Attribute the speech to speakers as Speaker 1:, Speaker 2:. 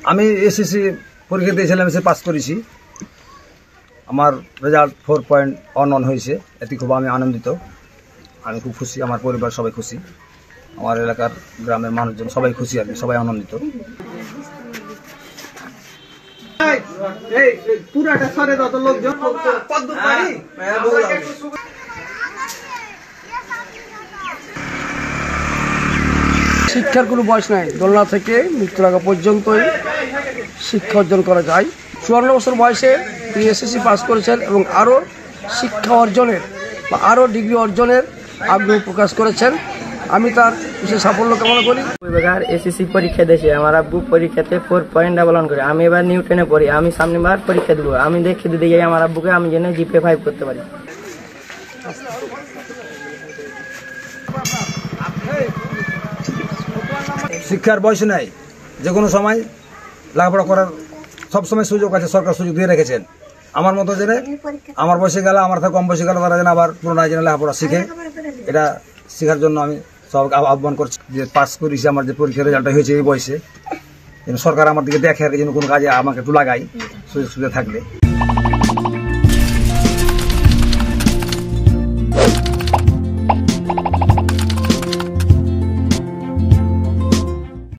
Speaker 1: আমি এসএসসি পরীক্ষা দিয়েছিলাম এসে পাস করেছি। আমার রেজাল্ট ফোর পয়েন্ট অন অন হয়েছে। এতে খুব আমি আনন্দিত। আমি খুব খুশি আমার পরিবার সবাই খুশি। আমার এলাকার গ্রামের মানুষজন সবাই খুশি আর সবাই আনন্দিত।
Speaker 2: পুরাটা সরে দাও লোকজন কত পারি
Speaker 3: শিক্ষার কোনো বয়স নাই। দোলনা থেকে মৃত্যু লাগা পর্যন্তই শিক্ষা অর্জন করা যায়। চুয়ান্ন বছর বয়সে তিনি এসএসসি পাস করেছেন এবং আরও শিক্ষা অর্জনের বা আরও ডিগ্রি অর্জনের আগ্রহ প্রকাশ করেছেন। আমি তার বিশেষ সাফল্য কামনা করি।
Speaker 4: এবার এসএসসি পরীক্ষা দিয়েছে। আমার আব্বু পরীক্ষাতে ফোর পয়েন্ট ডাবল অন করে। আমি এবার নিউটনে পড়ি। আমি সামনে বার পরীক্ষা দেবো। আমি দেখে দিতে যাই আমার আব্বুকে। আমি যেন জিপে ফাইভ করতে পারি।
Speaker 1: শিক্ষার বয়স নাই, যে কোনো সময় লেখাপড়া করার সব সময় সুযোগ আছে, সরকার সুযোগ দিয়ে রেখেছেন। আমার মতো জেনে আমার বয়সে গেলে, আমার থেকে কম বয়সে গেলে তারা যেন আবার পুরোনায় যেন লেখাপড়া শিখে, এটা শেখার জন্য আমি আহ্বা- আহ্বান করছি যে পাস করেছি আমার যে পরীক্ষার রেজাল্টটা হয়েছে এই বয়সে। যেন সরকার আমার দিকে দেখে আর যেন কোনো কাজে আমাকে একটু লাগাই সুযোগ সুবিধা থাকলে।